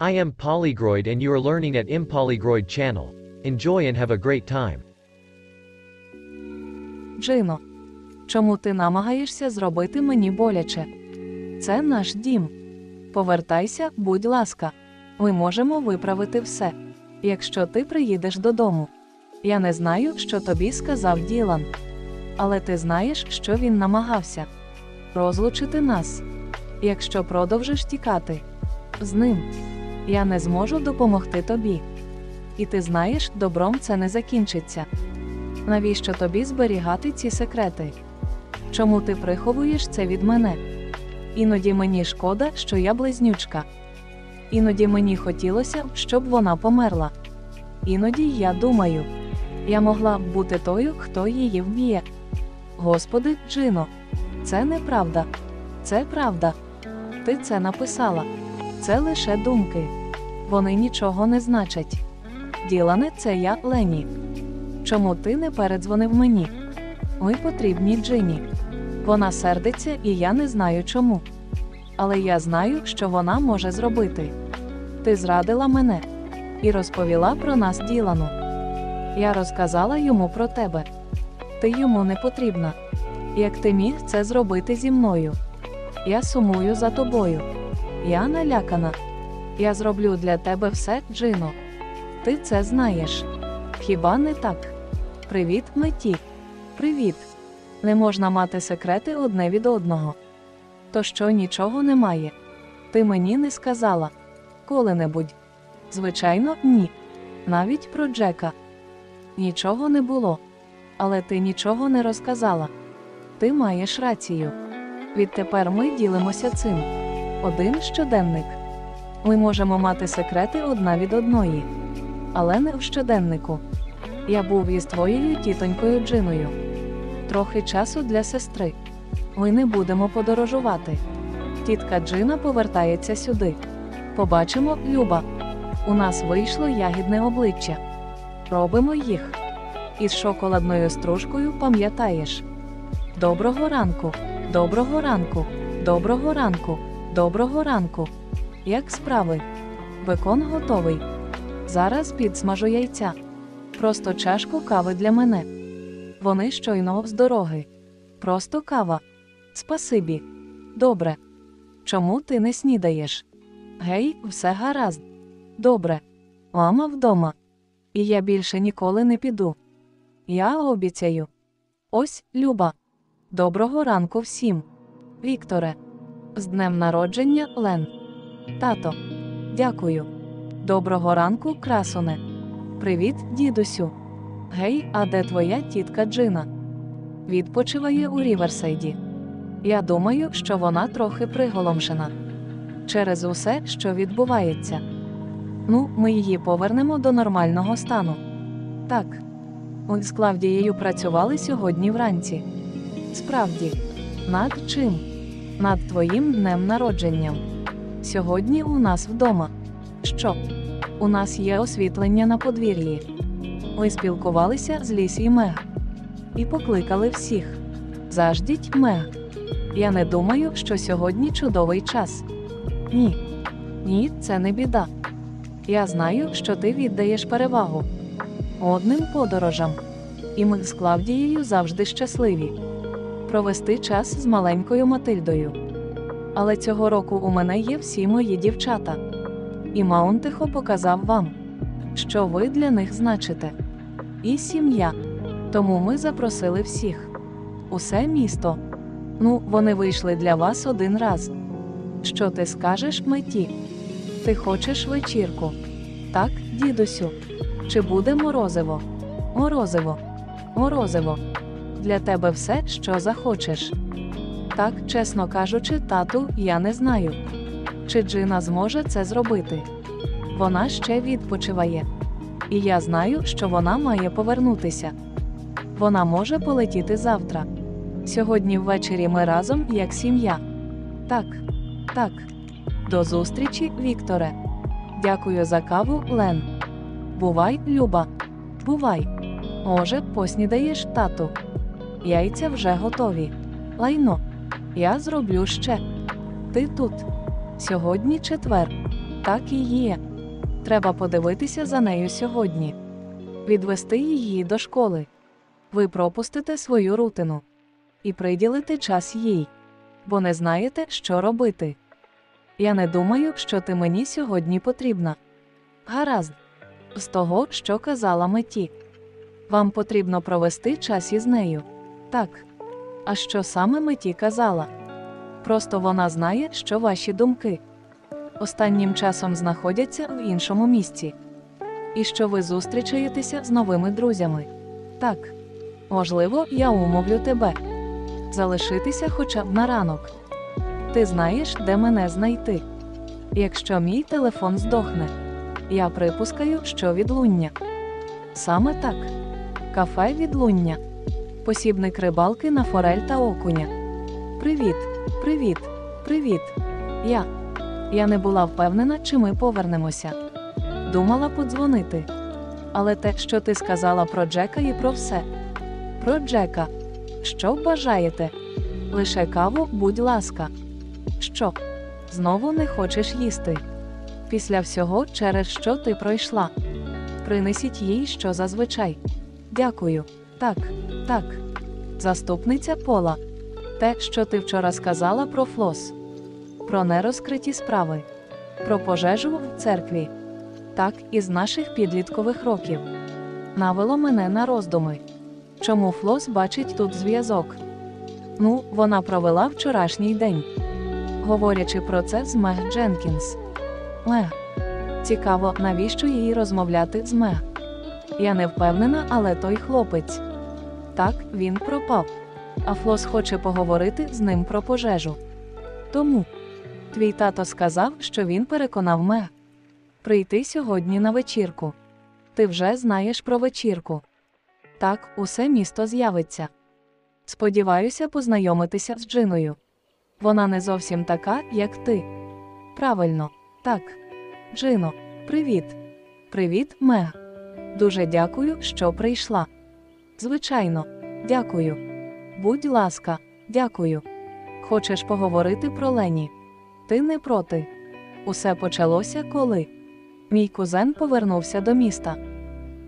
I am Polygroid and you are learning at Impolygroid channel. Enjoy and have a great time. Джино, чому ти намагаєшся зробити мені боляче? Це наш дім. Повертайся, будь ласка. Ми можемо виправити все. Якщо ти приїдеш додому. Я не знаю, що тобі сказав Ділан. Але ти знаєш, що він намагався розлучити нас. Якщо продовжиш тікати з ним, я не зможу допомогти тобі. І ти знаєш, добром це не закінчиться. Навіщо тобі зберігати ці секрети? Чому ти приховуєш це від мене? Іноді мені шкода, що я близнючка. Іноді мені хотілося, щоб вона померла. Іноді я думаю, я могла б бути тою, хто її вб'є. Господи, Джино, це неправда. Це правда. Ти це написала. Це лише думки. Вони нічого не значать. Ділане, це я Лені. Чому ти не передзвонив мені? Ми потрібні Джині. Вона сердиться, і я не знаю чому. Але я знаю, що вона може зробити. Ти зрадила мене і розповіла про нас Ділану. Я розказала йому про тебе. Ти йому не потрібна. Як ти міг це зробити зі мною? Я сумую за тобою. Я налякана. Я зроблю для тебе все, Джино. Ти це знаєш. Хіба не так? Привіт, меті. Привіт. Не можна мати секрети одне від одного. То що нічого немає. Ти мені не сказала. Коли-небудь. Звичайно, ні. Навіть про Джека. Нічого не було. Але ти нічого не розказала. Ти маєш рацію. Відтепер ми ділимося цим. Один щоденник. Ми можемо мати секрети одна від одної. Але не в щоденнику. Я був із твоєю тітонькою Джиною. Трохи часу для сестри. Ми не будемо подорожувати. Тітка Джина повертається сюди. Побачимо, Люба. У нас вийшло ягідне обличчя. Робимо їх. Із шоколадною стружкою пам'ятаєш. Доброго ранку, доброго ранку, доброго ранку, доброго ранку. Як справи? Бекон готовий. Зараз підсмажу яйця. Просто чашку кави для мене. Вони щойно з дороги. Просто кава. Спасибі. Добре. Чому ти не снідаєш? Гей, все гаразд. Добре. Мама вдома. І я більше ніколи не піду. Я обіцяю. Ось, Люба. Доброго ранку всім. Вікторе. З днем народження, Лен. Тато. Дякую. Доброго ранку, красуне. Привіт, дідусю. Гей, а де твоя тітка Джина? Відпочиває у Ріверсайді. Я думаю, що вона трохи приголомшена через усе, що відбувається. Ну, ми її повернемо до нормального стану. Так. Ми з Клавдією працювали сьогодні вранці. Справді, над чим? Над твоїм днем народженням. Сьогодні у нас вдома. Що? У нас є освітлення на подвір'ї. Ми спілкувалися з Лісі Мег і покликали всіх. Заждіть Мег. Я не думаю, що сьогодні чудовий час. Ні. Ні, це не біда. Я знаю, що ти віддаєш перевагу одним подорожам. І ми з Клавдією завжди щасливі провести час з маленькою Матильдою. Але цього року у мене є всі мої дівчата. І Маунтихо показав вам, що ви для них значите. І сім'я. Тому ми запросили всіх. Усе місто. Ну, вони вийшли для вас один раз. Що ти скажеш, меті? Ти хочеш вечірку? Так, дідусю. Чи буде морозиво? Морозиво. Морозиво. Для тебе все, що захочеш. Так, чесно кажучи, тату, я не знаю. Чи Джина зможе це зробити? Вона ще відпочиває. І я знаю, що вона має повернутися. Вона може полетіти завтра. Сьогодні ввечері ми разом як сім'я. Так, так. До зустрічі, Вікторе. Дякую за каву, Лен. Бувай, Люба. Бувай. Може, поснідаєш, тату. Яйця вже готові. Лайно. Я зроблю ще. Ти тут. Сьогодні четвер. Так і є. Треба подивитися за нею сьогодні. Відвести її до школи. Ви пропустите свою рутину і приділите час їй, бо не знаєте, що робити. Я не думаю, що ти мені сьогодні потрібна. Гаразд, з того, що казала меті. Вам потрібно провести час із нею. Так. А що саме меті казала? Просто вона знає, що ваші думки останнім часом знаходяться в іншому місці, і що ви зустрічаєтеся з новими друзями. Так, можливо, я умовлю тебе залишитися хоча б на ранок. Ти знаєш, де мене знайти. Якщо мій телефон здохне, я припускаю, що відлуння. Саме так. Кафе відлуння. Посібник рибалки на форель та окуня. Привіт, привіт, привіт. Я. Я не була впевнена, чи ми повернемося. Думала подзвонити. Але те, що ти сказала про Джека і про все. Про Джека. Що бажаєте? Лише каву, будь ласка. Що? Знову не хочеш їсти? Після всього, через що ти пройшла. Принесіть їй що зазвичай. Дякую. Так, так. Заступниця Пола. Те, що ти вчора сказала про флос, про нерозкриті справи, про пожежу в церкві. Так, із наших підліткових років. Навело мене на роздуми. Чому Флос бачить тут зв'язок? Ну, вона провела вчорашній день. Говорячи про це з Мег Дженкінс. Мег. Цікаво, навіщо їй розмовляти з Мег? Я не впевнена, але той хлопець. Так, він пропав. А Флос хоче поговорити з ним про пожежу. Тому твій тато сказав, що він переконав Мег прийти сьогодні на вечірку. Ти вже знаєш про вечірку. Так, усе місто з'явиться. Сподіваюся познайомитися з Джиною. Вона не зовсім така, як ти. Правильно, так. Джино, привіт. Привіт, Мег. Дуже дякую, що прийшла. Звичайно, дякую. Будь ласка, дякую. Хочеш поговорити про Лені? Ти не проти. Усе почалося коли. Мій кузен повернувся до міста.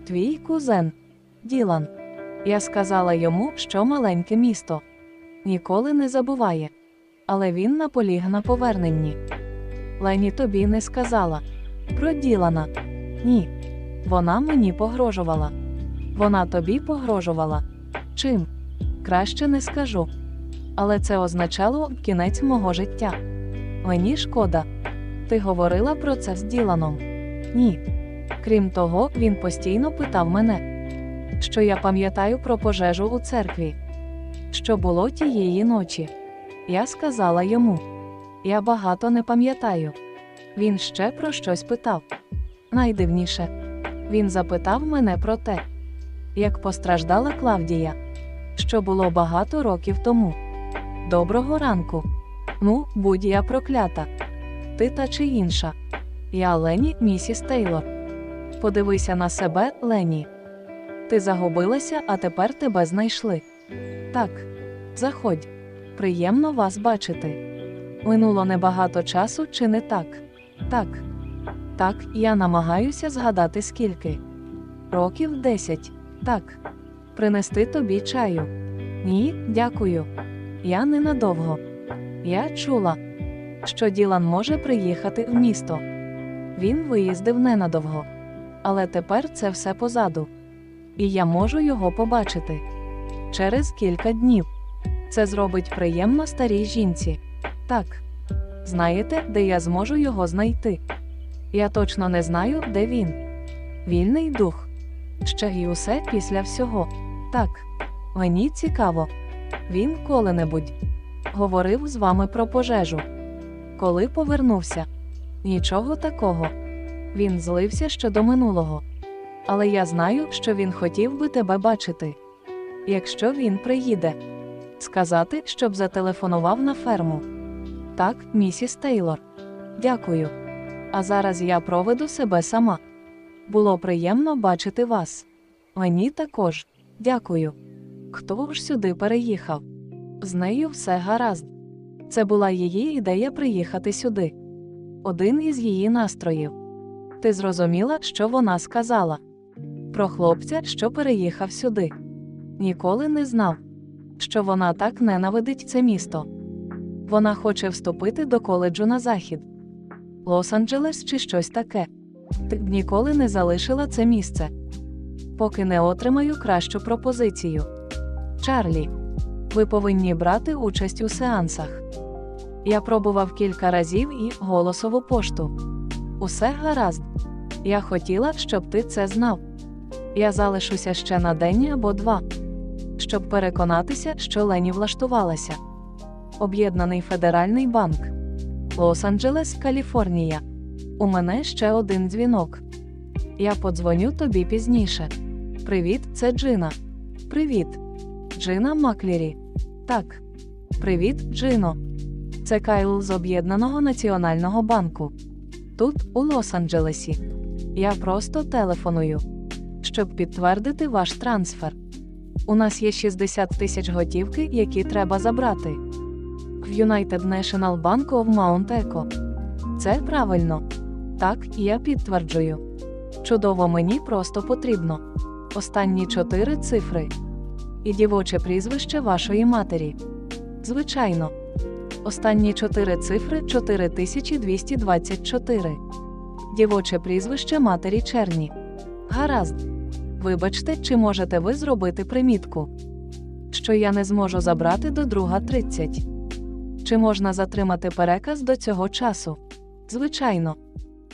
Твій кузен, Ділан. Я сказала йому, що маленьке місто ніколи не забуває. Але він наполіг на поверненні. Лені тобі не сказала. Про Ділана. Ні. Вона мені погрожувала. Вона тобі погрожувала. Чим? Краще не скажу. Але це означало кінець мого життя. Мені шкода. Ти говорила про це з Діланом? Ні. Крім того, він постійно питав мене, що я пам'ятаю про пожежу у церкві. Що було тієї ночі? Я сказала йому. Я багато не пам'ятаю. Він ще про щось питав. Найдивніше, він запитав мене про те, як постраждала Клавдія, що було багато років тому. Доброго ранку. Ну, будь я проклята. Ти та чи інша. Я Лені, місіс Тейлор. Подивися на себе, Лені. Ти загубилася, а тепер тебе знайшли. Так, заходь. Приємно вас бачити. Минуло небагато часу, чи не так? Так. Так, я намагаюся згадати скільки. Років десять. Так. Принести тобі чаю. Ні, дякую. Я ненадовго. Я чула, що Ділан може приїхати в місто. Він виїздив ненадовго. Але тепер це все позаду. І я можу його побачити через кілька днів. Це зробить приємно старій жінці. Так. Знаєте, де я зможу його знайти? Я точно не знаю, де він. Вільний дух. Ще й усе після всього. Так. Мені цікаво. Він коли-небудь говорив з вами про пожежу. Коли повернувся? Нічого такого. Він злився щодо минулого. Але я знаю, що він хотів би тебе бачити. Якщо він приїде, сказати, щоб зателефонував на ферму. Так, місіс Тейлор. Дякую. А зараз я проведу себе сама. Було приємно бачити вас. Мені також. Дякую. Хто ж сюди переїхав? З нею все гаразд. Це була її ідея приїхати сюди. один із її настроїв. Ти зрозуміла, що вона сказала? Про хлопця, що переїхав сюди. Ніколи не знав, що вона так ненавидить це місто. Вона хоче вступити до коледжу на захід. Лос-Анджелес чи щось таке. Ти б ніколи не залишила це місце. Поки не отримаю кращу пропозицію. Чарлі, ви повинні брати участь у сеансах. Я пробував кілька разів і голосову пошту. Усе гаразд. Я хотіла, щоб ти це знав. Я залишуся ще на день або два, щоб переконатися, що Лені влаштувалася. Об'єднаний федеральний банк. Лос-Анджелес, Каліфорнія. У мене ще один дзвінок. Я подзвоню тобі пізніше. Привіт, це Джина. Привіт. Джина Маклірі. Так. Привіт, Джино. Це Кайл з Об'єднаного Національного банку. Тут, у Лос-Анджелесі. Я просто телефоную, щоб підтвердити ваш трансфер. У нас є 60 тисяч готівки, які треба забрати. В United National Bank of Mount Echo. Це правильно. Так, я підтверджую. Чудово, мені просто потрібно. Останні чотири цифри. І дівоче прізвище вашої матері. Звичайно. Останні чотири цифри 4224. Дівоче прізвище матері Черні. Гаразд. Вибачте, чи можете ви зробити примітку? Що я не зможу забрати до друга 30. Чи можна затримати переказ до цього часу? Звичайно.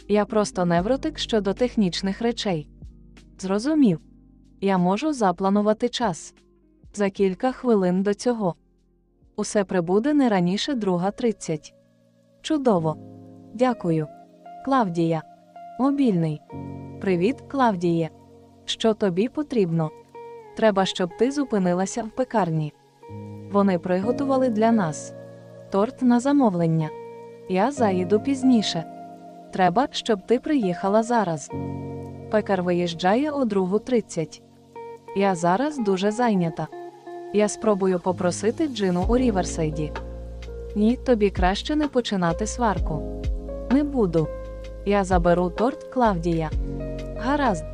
Я просто невротик щодо технічних речей. Зрозумів. Я можу запланувати час. За кілька хвилин до цього. Усе прибуде не раніше друга 30. Чудово. Дякую. Клавдія. Мобільний. Привіт, Клавдіє. Що тобі потрібно? Треба, щоб ти зупинилася в пекарні. Вони приготували для нас торт на замовлення. Я заїду пізніше. Треба, щоб ти приїхала зараз. Пекар виїжджає о 2.30. Я зараз дуже зайнята. Я спробую попросити Джину у Ріверсайді. Ні, тобі краще не починати сварку. Не буду. Я заберу торт Клавдія. Гаразд.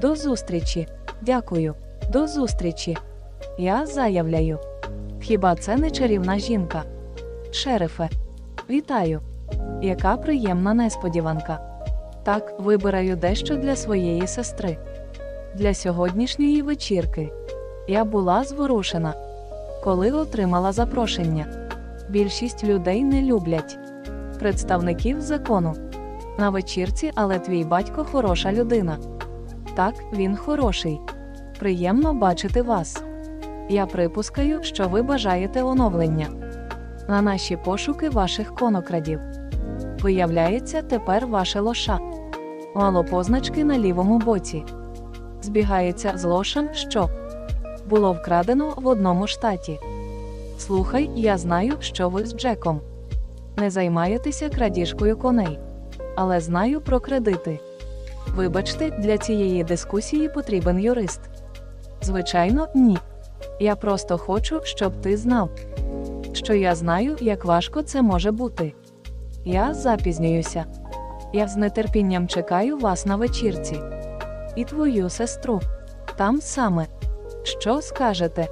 До зустрічі. Дякую. До зустрічі. Я заявляю. Хіба це не чарівна жінка? Шерифе. Вітаю. Яка приємна несподіванка. Так, вибираю дещо для своєї сестри. Для сьогоднішньої вечірки. Я була зворушена, коли отримала запрошення. Більшість людей не люблять представників закону. На вечірці, але твій батько хороша людина. Так, він хороший. Приємно бачити вас. Я припускаю, що ви бажаєте оновлення на наші пошуки ваших конокрадів. Виявляється, тепер ваше лоша. Мало позначки на лівому боці. Збігається з лошем, що було вкрадено в одному штаті. Слухай, я знаю, що ви з Джеком не займаєтеся крадіжкою коней, але знаю про кредити. Вибачте, для цієї дискусії потрібен юрист. Звичайно, ні. Я просто хочу, щоб ти знав, що я знаю, як важко це може бути. Я запізнююся. Я з нетерпінням чекаю вас на вечірці. І твою сестру. Там саме. Що скажете?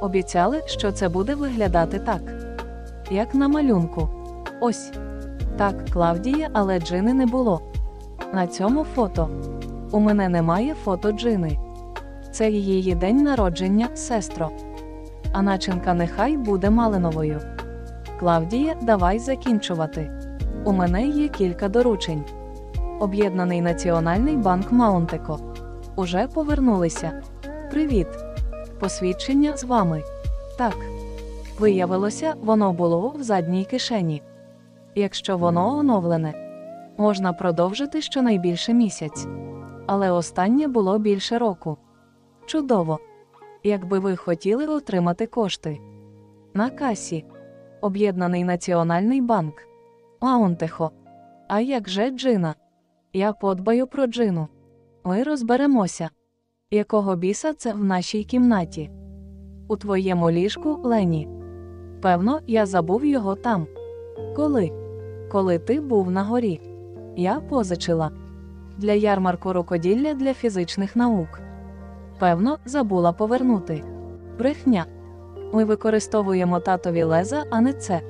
Обіцяли, що це буде виглядати так. Як на малюнку. Ось. Так, Клавдія, але Джини не було. На цьому фото. У мене немає фото Джини. Це її день народження, сестро. А начинка нехай буде малиновою. Клавдія, давай закінчувати. У мене є кілька доручень. Об'єднаний Національний банк Маунтеко. Уже повернулися. Привіт. Посвідчення з вами. Так. Виявилося, воно було в задній кишені. Якщо воно оновлене, можна продовжити щонайбільше місяць. Але останнє було більше року. Чудово. Якби ви хотіли отримати кошти. На касі. Об'єднаний Національний банк. Маунтехо. А як же Джина? Я подбаю про Джину. Ми розберемося. Якого біса це в нашій кімнаті? У твоєму ліжку, Лені. Певно, я забув його там. Коли? коли ти був на горі. Я позичила. Для ярмарку рукоділля для фізичних наук. Певно, забула повернути. Брехня. Ми використовуємо татові леза, а не це.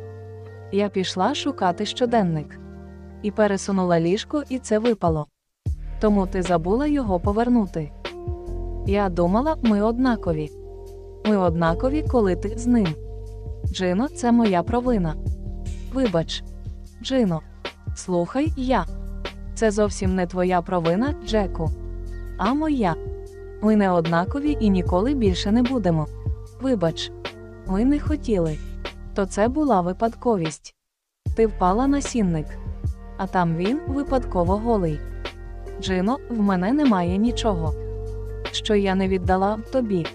Я пішла шукати щоденник. І пересунула ліжко, і це випало. Тому ти забула його повернути. Я думала, ми однакові. Ми однакові, коли ти з ним. Джино, це моя провина. Вибач, Джино, слухай я. Це зовсім не твоя провина, Джеку, а моя. Ми не однакові і ніколи більше не будемо. Вибач, ми не хотіли. То це була випадковість. Ти впала на сінник, а там він випадково голий. Джино, в мене немає нічого, що я не віддала б тобі.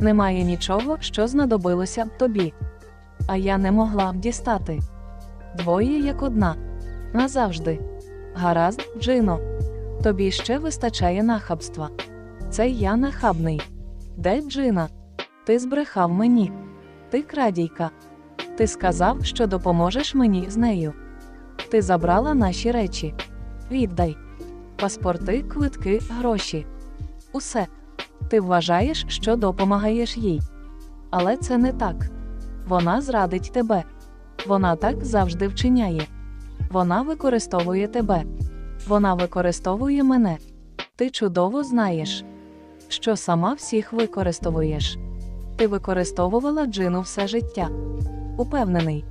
Немає нічого, що знадобилося б тобі. А я не могла б дістати. Двоє як одна. Назавжди. Гаразд, Джино. Тобі ще вистачає нахабства. Це я нахабний. Де Джина? Ти збрехав мені. Ти крадійка. Ти сказав, що допоможеш мені з нею. Ти забрала наші речі. Віддай. Паспорти, квитки, гроші. Усе. Ти вважаєш, що допомагаєш їй. Але це не так. Вона зрадить тебе. Вона так завжди вчиняє. Вона використовує тебе. Вона використовує мене. Ти чудово знаєш, що сама всіх використовуєш. Ти використовувала Джину все життя. Упевнений.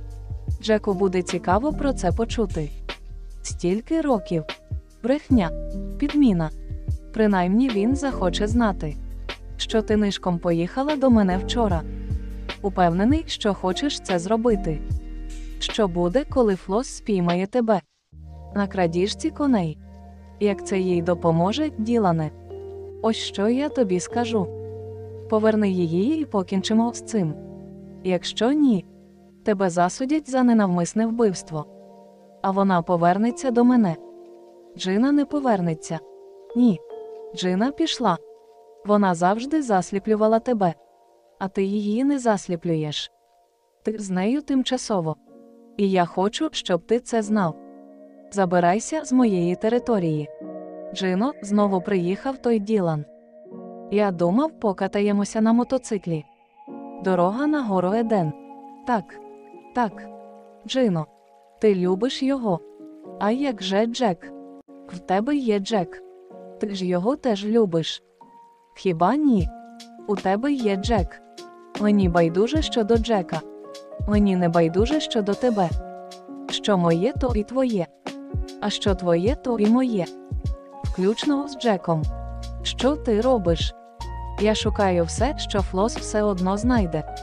Джеку буде цікаво про це почути. Стільки років. Брехня, підміна. Принаймні він захоче знати, що ти нишком поїхала до мене вчора. Упевнений, що хочеш це зробити. Що буде, коли Флос спіймає тебе? На крадіжці коней. Як це їй допоможе, Ділане? Ось що я тобі скажу. Поверни її і покінчимо з цим. Якщо ні, тебе засудять за ненавмисне вбивство. А вона повернеться до мене. Джина не повернеться. Ні. Джина пішла. Вона завжди засліплювала тебе. А ти її не засліплюєш. Ти з нею тимчасово. І я хочу, щоб ти це знав. Забирайся з моєї території. Джино, знову приїхав той Ділан. Я думав, покатаємося на мотоциклі. Дорога на гору Еден. Так, так. Джино, ти любиш його. А як же Джек? В тебе є Джек. Ти ж його теж любиш. Хіба ні? У тебе є Джек. Мені байдуже щодо Джека. Мені не байдуже щодо тебе. Що моє, то і твоє. А що твоє, то і моє. Включно з Джеком. Що ти робиш? Я шукаю все, що Флос все одно знайде.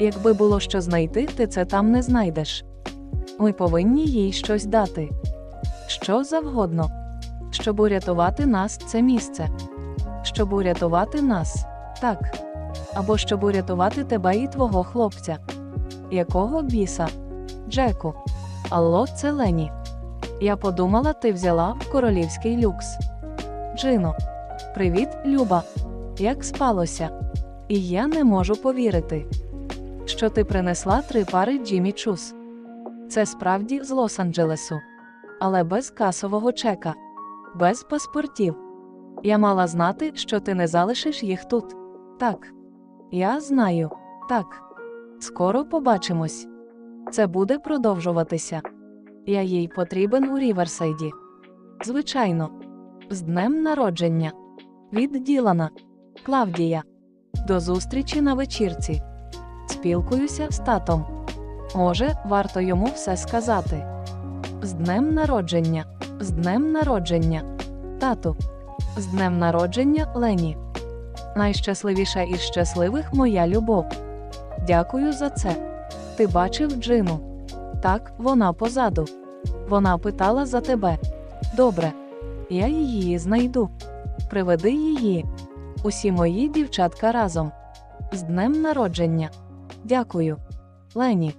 Якби було що знайти, ти це там не знайдеш. Ми повинні їй щось дати. Що завгодно. Щоб урятувати нас це місце. Щоб урятувати нас. Так. Або щоб урятувати тебе і твого хлопця. Якого біса? Джеку. Алло, це Лені. Я подумала, ти взяла королівський люкс. Джино. Привіт, Люба. Як спалося? І я не можу повірити, що ти принесла три пари Джиммі Чус. Це справді з Лос-Анджелесу. Але без касового чека, без паспортів. Я мала знати, що ти не залишиш їх тут. Так. Я знаю. Так. Скоро побачимось. Це буде продовжуватися. Я їй потрібен у Ріверсайді. Звичайно, з днем народження. Від Ділана. Клавдія. До зустрічі на вечірці. Спілкуюся з татом. Може, варто йому все сказати. З днем народження. З днем народження. Тату. З днем народження Лені. Найщасливіша із щасливих моя любов. Дякую за це. Ти бачив Джину? Так, вона позаду. Вона питала за тебе. Добре. Я її знайду. Приведи її. Усі мої дівчатка разом. З днем народження. Дякую. Лені.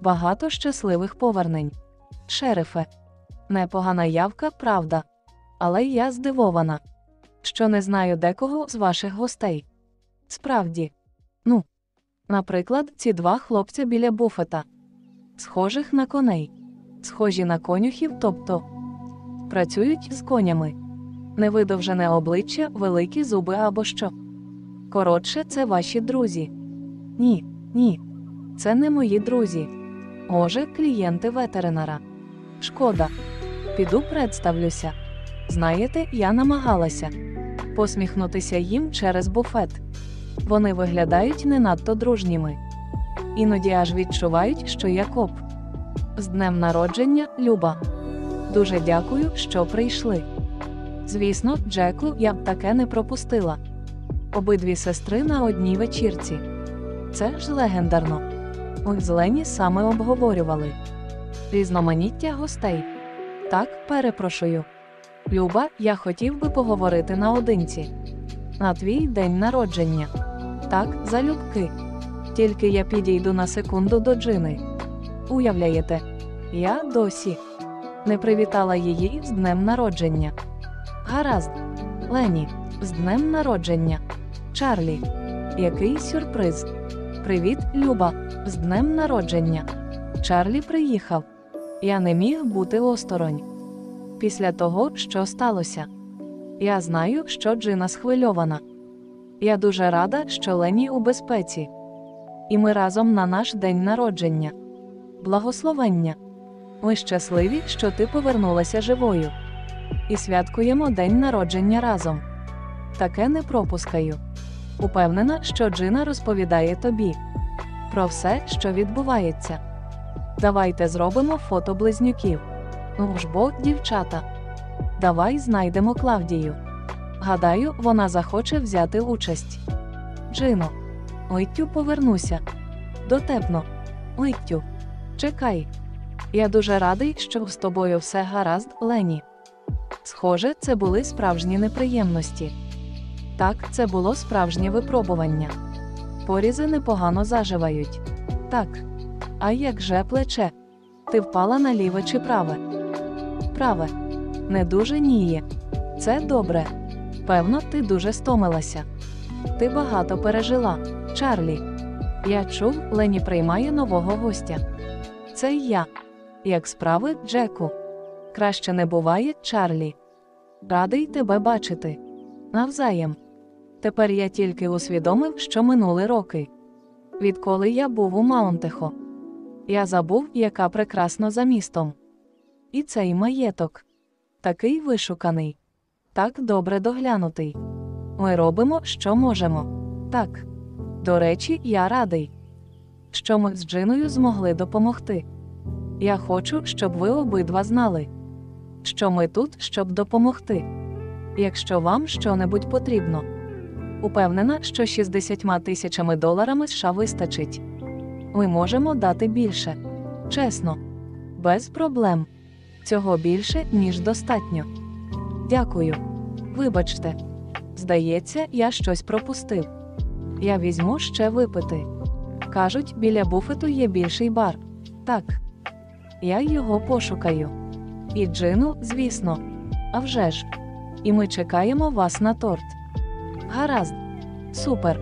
Багато щасливих повернень. Шерифе. Непогана явка, правда. Але я здивована, що не знаю декого з ваших гостей. Справді. Ну, наприклад, ці два хлопця біля буфета, схожих на коней. Схожі на конюхів, тобто працюють з конями. Невидовжене обличчя, великі зуби або що. Коротше, це ваші друзі. Ні, ні. Це не мої друзі. Може, клієнти ветеринара. Шкода. Піду представлюся. Знаєте, я намагалася посміхнутися їм через буфет. Вони виглядають не надто дружніми. Іноді аж відчувають, що я коп. З днем народження, Люба. Дуже дякую, що прийшли. Звісно, Джеку я б таке не пропустила. Обидві сестри на одній вечірці. Це ж легендарно. З Лені саме обговорювали. Різноманіття гостей. Так, перепрошую. Люба, я хотів би поговорити наодинці. На твій день народження. Так, залюбки. Тільки я підійду на секунду до Джини. Уявляєте, я досі не привітала її з днем народження. Гаразд, Лені, з днем народження. Чарлі, який сюрприз. Привіт, Люба, з днем народження. Чарлі приїхав. Я не міг бути осторонь. Після того, що сталося. Я знаю, що Джина схвильована. Я дуже рада, що Лені у безпеці. І ми разом на наш день народження. Благословення. Ми щасливі, що ти повернулася живою. І святкуємо день народження разом. Таке не пропускаю. Упевнена, що Джина розповідає тобі про все, що відбувається. Давайте зробимо фото близнюків. Ну ж бо, дівчата. Давай знайдемо Клавдію. Гадаю, вона захоче взяти участь. Джино, Литтю повернуся. Дотепно. Литтю. Чекай. Я дуже радий, що з тобою все гаразд, Лені. Схоже, це були справжні неприємності. Так, це було справжнє випробування. Порізи непогано заживають. Так. А як же плече? Ти впала на ліве чи праве? Праве. Не дуже ніє. Це добре. Певно, ти дуже стомилася. Ти багато пережила, Чарлі. Я чув, Лені приймає нового гостя. Це я. Як справи, Джеку? Краще не буває, Чарлі. Радий тебе бачити. Навзаєм. Тепер я тільки усвідомив, що минули роки. Відколи я був у Маунтехо. Я забув, яка прекрасно за містом. І цей маєток. Такий вишуканий. Так добре доглянутий. Ми робимо, що можемо. Так. До речі, я радий, що ми з Джиною змогли допомогти. Я хочу, щоб ви обидва знали, що ми тут, щоб допомогти. Якщо вам що-небудь потрібно. Упевнена, що 60 тисячами доларами США вистачить. Ми можемо дати більше. Чесно, без проблем. Цього більше, ніж достатньо. Дякую. Вибачте. Здається, я щось пропустив. Я візьму ще випити. Кажуть, біля буфету є більший бар. Так. Я його пошукаю. І Джину, звісно. А вже ж. І ми чекаємо вас на торт. Гаразд. Супер.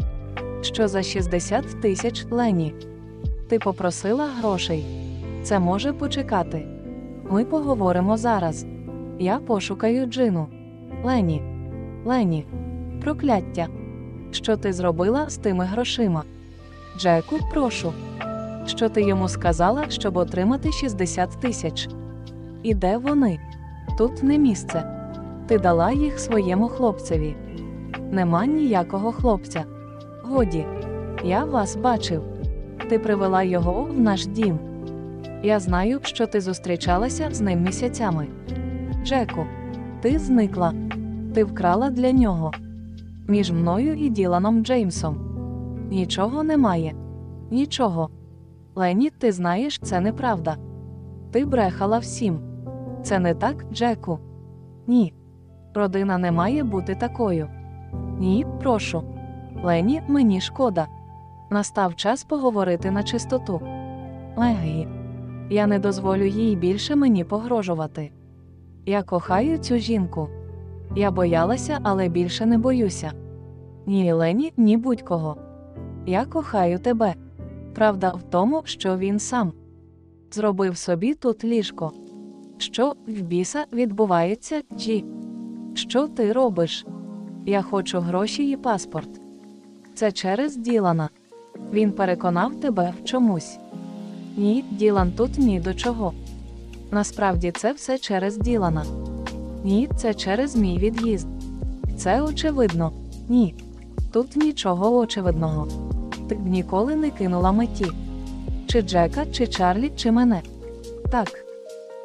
Що за 60 тисяч Лені? Ти попросила грошей. Це може почекати. Ми поговоримо зараз. Я пошукаю Джину. Лені. Лені. Прокляття. Що ти зробила з тими грошима? Джеку, прошу. Що ти йому сказала, щоб отримати 60 тисяч? І де вони? Тут не місце. Ти дала їх своєму хлопцеві. Нема ніякого хлопця. Годі, я вас бачив. Ти привела його в наш дім. Я знаю, що ти зустрічалася з ним місяцями. Джеку, ти зникла. Ти вкрала для нього. Між мною і Діланом Джеймсом. Нічого немає. Нічого. Лені, ти знаєш, це неправда. Ти брехала всім. Це не так, Джеку. Ні. Родина не має бути такою. Ні, прошу. Лені, мені шкода. Настав час поговорити на чистоту. Легі, я не дозволю їй більше мені погрожувати. Я кохаю цю жінку. Я боялася, але більше не боюся. Ні Лені, ні будь-кого. Я кохаю тебе. Правда в тому, що він сам. Зробив собі тут ліжко. Що в біса відбувається, Джі? Що ти робиш? Я хочу гроші і паспорт. Це через Ділана. Він переконав тебе в чомусь. Ні, Ділан тут ні до чого. Насправді це все через Ділана. Ні, це через мій від'їзд. Це очевидно. Ні. Тут нічого очевидного. Ти б ніколи не кинула меті. Чи Джека, чи Чарлі, чи мене. Так.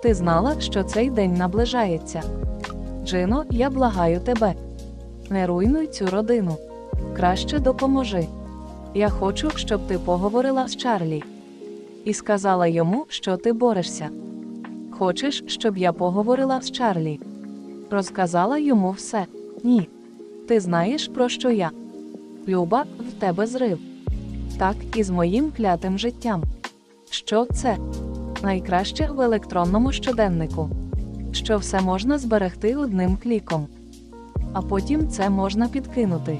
Ти знала, що цей день наближається. Джино, я благаю тебе. Не руйнуй цю родину. Краще допоможи. Я хочу, щоб ти поговорила з Чарлі. І сказала йому, що ти борешся. Хочеш, щоб я поговорила з Чарлі? Розказала йому все. Ні. Ти знаєш, про що я. Люба, в тебе зрив. Так, і з моїм клятим життям. Що це? Найкраще в електронному щоденнику. Що все можна зберегти одним кліком. А потім це можна підкинути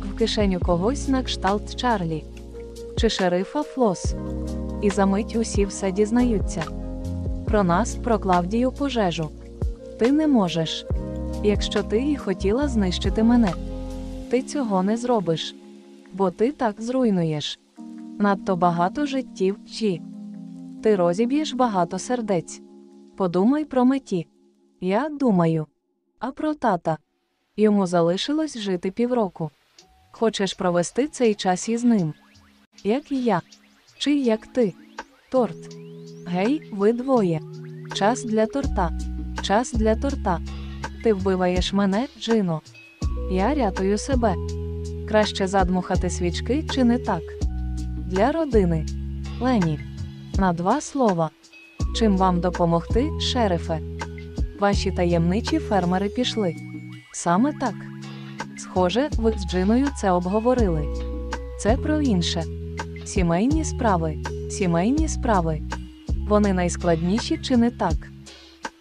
в кишеню когось на кшталт Чарлі чи шерифа Флос. І за мить усі все дізнаються. Про нас, про Клавдію пожежу. Ти не можеш. Якщо ти і хотіла знищити мене, ти цього не зробиш. Бо ти так зруйнуєш. Надто багато життів чи ти розіб'єш багато сердець. Подумай про меті. Я думаю. А про тата. Йому залишилось жити півроку. Хочеш провести цей час із ним? Як і я, чи як ти? Торт. Гей, ви двоє. Час для торта. Час для торта. Ти вбиваєш мене, Джино. Я рятую себе. Краще задмухати свічки, чи не так? Для родини. Лені. На два слова. Чим вам допомогти, шерифе? Ваші таємничі фермери пішли. Саме так. Схоже, ви з Джиною це обговорили. Це про інше. Сімейні справи. Сімейні справи. Вони найскладніші чи не так?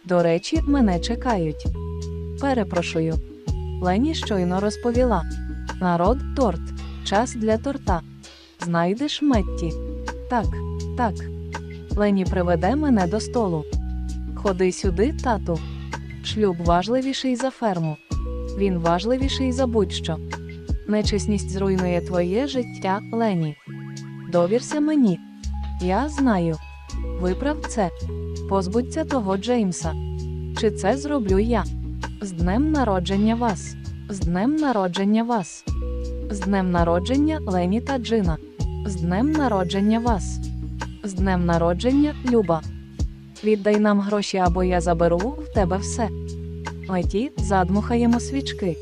До речі, мене чекають. Перепрошую. Лені щойно розповіла. Народ торт. Час для торта. Знайдеш Метті. Так, так. Лені приведе мене до столу. Ходи сюди, тату. Шлюб важливіший за ферму. Він важливіший за будь-що. Нечесність зруйнує твоє життя, Лені. Довірся мені. Я знаю. Виправ це. Позбудься того Джеймса. Чи це зроблю я? З днем народження вас. З днем народження вас. З днем народження Лені та Джина. З днем народження вас. З днем народження, Люба. Віддай нам гроші, або я заберу в тебе все. Леті, задмухаємо свічки.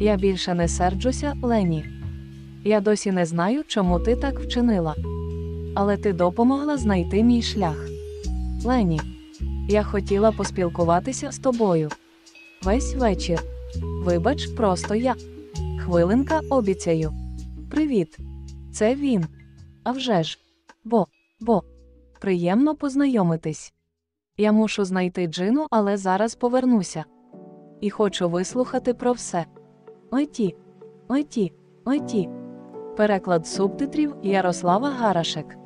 Я більше не серджуся, Лені. Я досі не знаю, чому ти так вчинила. Але ти допомогла знайти мій шлях. Лені, я хотіла поспілкуватися з тобою. Весь вечір. Вибач, просто я. Хвилинка обіцяю. Привіт. Це він. А вже ж. Бо, бо. Приємно познайомитись. Я мушу знайти Джину, але зараз повернуся. І хочу вислухати про все. Оті, оті, оті. Переклад субтитрів Ярослава Гарашек.